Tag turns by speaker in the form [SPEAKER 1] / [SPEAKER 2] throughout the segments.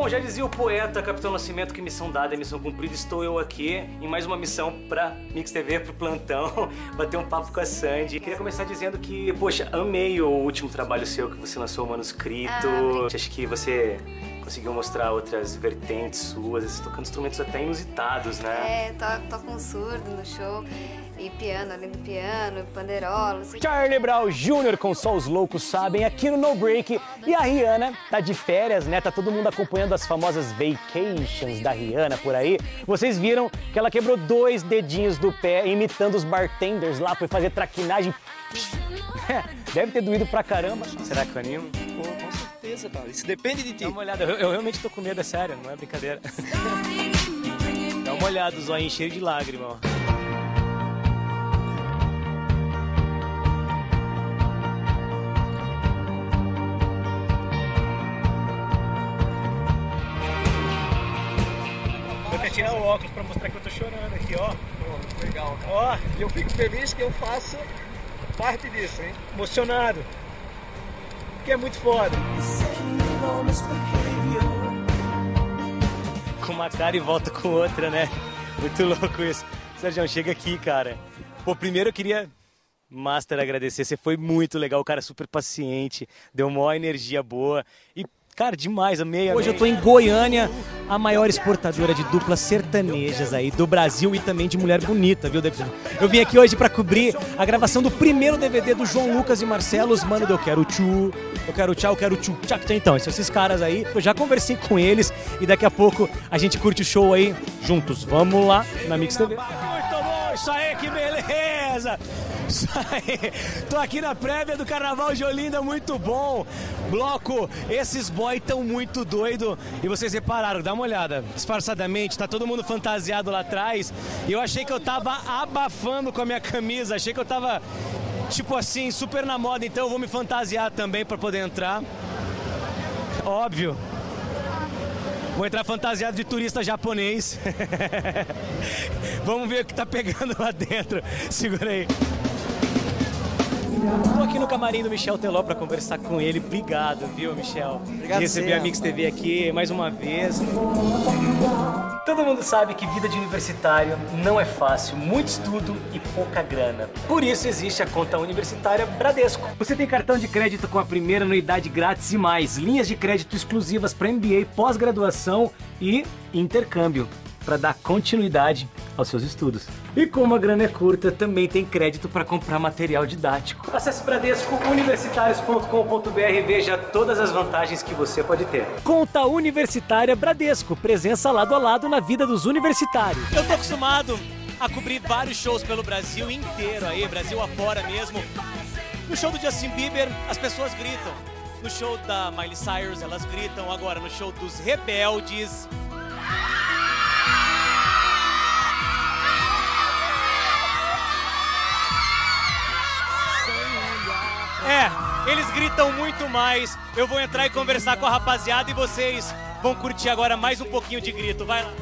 [SPEAKER 1] Bom, já dizia o poeta Capitão Nascimento que missão dada é missão cumprida. Estou eu aqui em mais uma missão pra Mix TV, pro plantão, bater um papo com a Sandy. Queria começar dizendo que, poxa, amei o último trabalho seu que você lançou, o manuscrito.
[SPEAKER 2] Ah,
[SPEAKER 1] Acho que você conseguiu mostrar outras vertentes suas, tocando instrumentos até inusitados, né?
[SPEAKER 2] É, toco, toco um surdo no show, e piano, do piano, panderola, assim.
[SPEAKER 1] Charlie Brown Jr. com Só os Loucos Sabem aqui no No Break. E a Rihanna tá de férias, né? Tá todo mundo acompanhando as famosas vacations da Rihanna por aí. Vocês viram que ela quebrou dois dedinhos do pé imitando os bartenders lá, foi fazer traquinagem. Deve ter doído pra caramba. Será que eu animo?
[SPEAKER 3] Pô, com certeza, cara. Isso depende de ti.
[SPEAKER 1] Dá uma olhada, eu, eu realmente tô com medo, é sério, não é brincadeira. Dá uma olhada, o zoinho cheio de lágrima, ó.
[SPEAKER 3] Tirar o óculos pra mostrar que eu tô chorando aqui, ó. Pô, legal, cara. Ó, e eu fico feliz que eu faço parte disso, hein? Emocionado. Que é muito foda.
[SPEAKER 1] com uma cara e volta com outra, né? Muito louco isso. Sérgio, chega aqui, cara. Pô, primeiro eu queria, Master, agradecer. Você foi muito legal, o cara super paciente, deu uma energia boa. E, cara, demais, amei, amei. Hoje eu tô em Goiânia, a maior exportadora de duplas sertanejas aí do Brasil e também de mulher bonita, viu? Eu vim aqui hoje pra cobrir a gravação do primeiro DVD do João Lucas e Marcelo, os mano Eu Quero Tchu, Eu Quero Tchau, Eu Quero Tchu, Tchau. Então, esses caras aí, eu já conversei com eles e daqui a pouco a gente curte o show aí juntos. Vamos lá na Mix TV. Muito bom, isso aí, que beleza! Isso aí. Tô aqui na prévia do Carnaval de Olinda, muito bom. Bloco, esses boy tão muito doido. E vocês repararam, dá uma olhada, disfarçadamente, tá todo mundo fantasiado lá atrás. E eu achei que eu tava abafando com a minha camisa, achei que eu tava tipo assim, super na moda, então eu vou me fantasiar também pra poder entrar. Óbvio. Vou entrar fantasiado de turista japonês. Vamos ver o que tá pegando lá dentro. Segura aí. Tô aqui no camarim do Michel Teló pra conversar com ele. Obrigado, viu, Michel?
[SPEAKER 4] Obrigado
[SPEAKER 1] de receber a Mix TV aqui mais uma vez. Todo mundo sabe que vida de universitário não é fácil, muito estudo e pouca grana. Por isso existe a conta universitária Bradesco. Você tem cartão de crédito com a primeira anuidade grátis e mais, linhas de crédito exclusivas para MBA, pós-graduação e intercâmbio para dar continuidade aos seus estudos. E como a grana é curta, também tem crédito para comprar material didático. Acesse bradescouniversitarios.com.br e veja todas as vantagens que você pode ter. Conta Universitária Bradesco, presença lado a lado na vida dos universitários. Eu tô acostumado a cobrir vários shows pelo Brasil inteiro aí, Brasil afora mesmo. No show do Justin Bieber, as pessoas gritam. No show da Miley Cyrus, elas gritam. Agora, no show dos Rebeldes, É, eles gritam muito mais. Eu vou entrar e conversar com a rapaziada e vocês vão curtir agora mais um pouquinho de grito. Vai lá.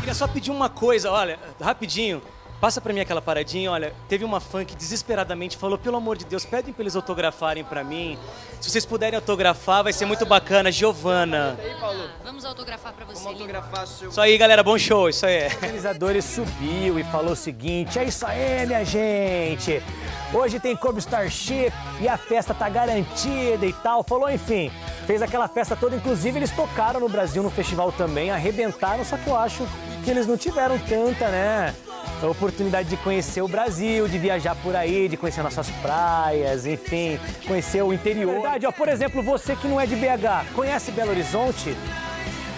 [SPEAKER 1] Queria só pedir uma coisa, olha, rapidinho. Passa pra mim aquela paradinha, olha, teve uma fã que desesperadamente falou, pelo amor de Deus, pedem pra eles autografarem pra mim. Se vocês puderem autografar, vai ser muito bacana. Giovana.
[SPEAKER 5] Vamos autografar pra você.
[SPEAKER 4] Vamos autografar seu.
[SPEAKER 1] Isso aí, galera, bom show, isso aí.
[SPEAKER 6] O organizador subiu e falou o seguinte: é isso aí, minha gente. Hoje tem Kobe Starship e a festa tá garantida e tal. Falou, enfim, fez aquela festa toda. Inclusive, eles tocaram no Brasil no festival também, arrebentaram. Só que eu acho que eles não tiveram tanta, né? A oportunidade de conhecer o Brasil, de viajar por aí, de conhecer nossas praias, enfim, conhecer o interior. Verdade, ó, por exemplo, você que não é de BH, conhece Belo Horizonte?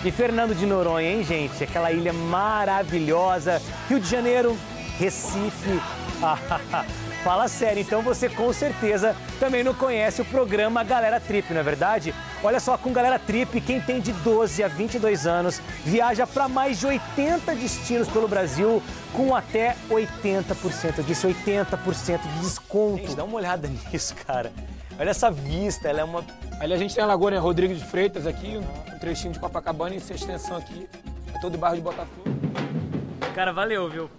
[SPEAKER 6] E Fernando de Noronha, hein, gente? Aquela ilha maravilhosa. Rio de Janeiro, Recife. Fala sério, então você com certeza também não conhece o programa Galera Trip, não é verdade? Olha só, com Galera Trip, quem tem de 12 a 22 anos viaja para mais de 80 destinos pelo Brasil com até 80%, eu disse 80% de desconto. Gente, dá uma olhada nisso, cara. Olha essa vista, ela é uma
[SPEAKER 4] Ali a gente tem a Lagoa né, Rodrigues de Freitas aqui, um trechinho de Copacabana e essa extensão aqui. É todo o bairro de Botafogo.
[SPEAKER 1] Cara, valeu, viu?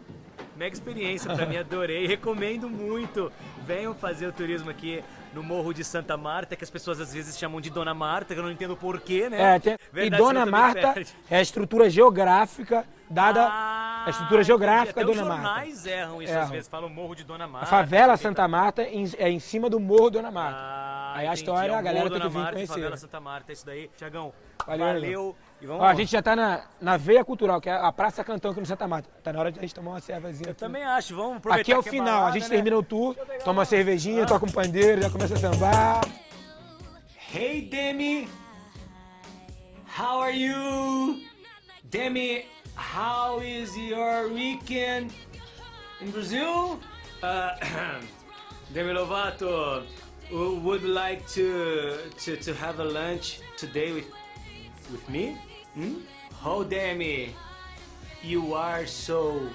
[SPEAKER 1] Mega experiência pra mim, adorei. Recomendo muito. Venham fazer o turismo aqui no Morro de Santa Marta, que as pessoas às vezes chamam de Dona Marta, que eu não entendo porquê, né?
[SPEAKER 4] É, tem-
[SPEAKER 1] Verdade,
[SPEAKER 4] e Dona Marta é a estrutura geográfica dada.
[SPEAKER 1] Ah,
[SPEAKER 4] a estrutura geográfica é
[SPEAKER 1] entendi.
[SPEAKER 4] Dona
[SPEAKER 1] Até
[SPEAKER 4] Marta.
[SPEAKER 1] os jornais erram isso às
[SPEAKER 4] Erram.
[SPEAKER 1] vezes, falam Morro de Dona Marta.
[SPEAKER 4] A favela Santa Marta é em cima do Morro Dona Marta.
[SPEAKER 1] Ah,
[SPEAKER 4] Aí a
[SPEAKER 1] entendi.
[SPEAKER 4] história,
[SPEAKER 1] É
[SPEAKER 4] a galera
[SPEAKER 1] Morro
[SPEAKER 4] tem que
[SPEAKER 1] Dona
[SPEAKER 4] vir
[SPEAKER 1] Marta
[SPEAKER 4] conhecer.
[SPEAKER 1] Favela Santa Marta, é isso daí. Tiagão,
[SPEAKER 4] Valeu,
[SPEAKER 1] valeu.
[SPEAKER 4] Ó, a gente já tá na, na veia cultural, que é a Praça Cantão aqui no Santa Marta. Tá na hora de a gente tomar uma cervezinha. aqui.
[SPEAKER 1] Também acho, vamos aproveitar
[SPEAKER 4] Aqui é o final, a
[SPEAKER 1] balada,
[SPEAKER 4] gente
[SPEAKER 1] né?
[SPEAKER 4] termina o tour, toma uma cervejinha, toca um pandeiro, já começa a sambar.
[SPEAKER 1] Hey Demi, how are you? Demi, how is your weekend in Brazil? Uh, Demi Lovato, would like to, to to have a lunch today with with me? Hmm? Oh Demi, you are so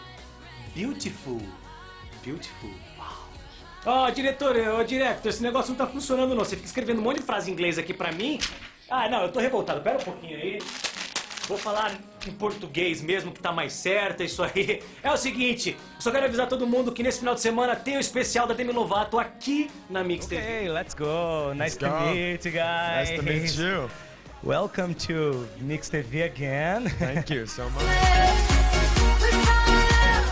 [SPEAKER 1] beautiful, beautiful. Ó, diretor, ô diretor, esse negócio não tá funcionando não. Você fica escrevendo um monte de frase em inglês aqui pra mim. Ah, não, eu tô revoltado. Pera um pouquinho aí. Vou falar em português mesmo, que tá mais certo, é isso aí. É o seguinte, só quero avisar todo mundo que nesse final de semana tem o especial da Demi Lovato aqui na Mix TV.
[SPEAKER 7] Hey, let's go. Nice to
[SPEAKER 8] go.
[SPEAKER 7] meet you guys.
[SPEAKER 8] Nice to meet you.
[SPEAKER 7] Welcome to Mix TV again.
[SPEAKER 8] Thank you so much.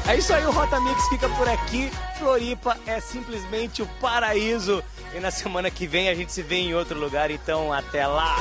[SPEAKER 1] É isso aí, o Rota Mix fica por aqui. Floripa é simplesmente o paraíso. E na semana que vem a gente se vê em outro lugar, então até lá.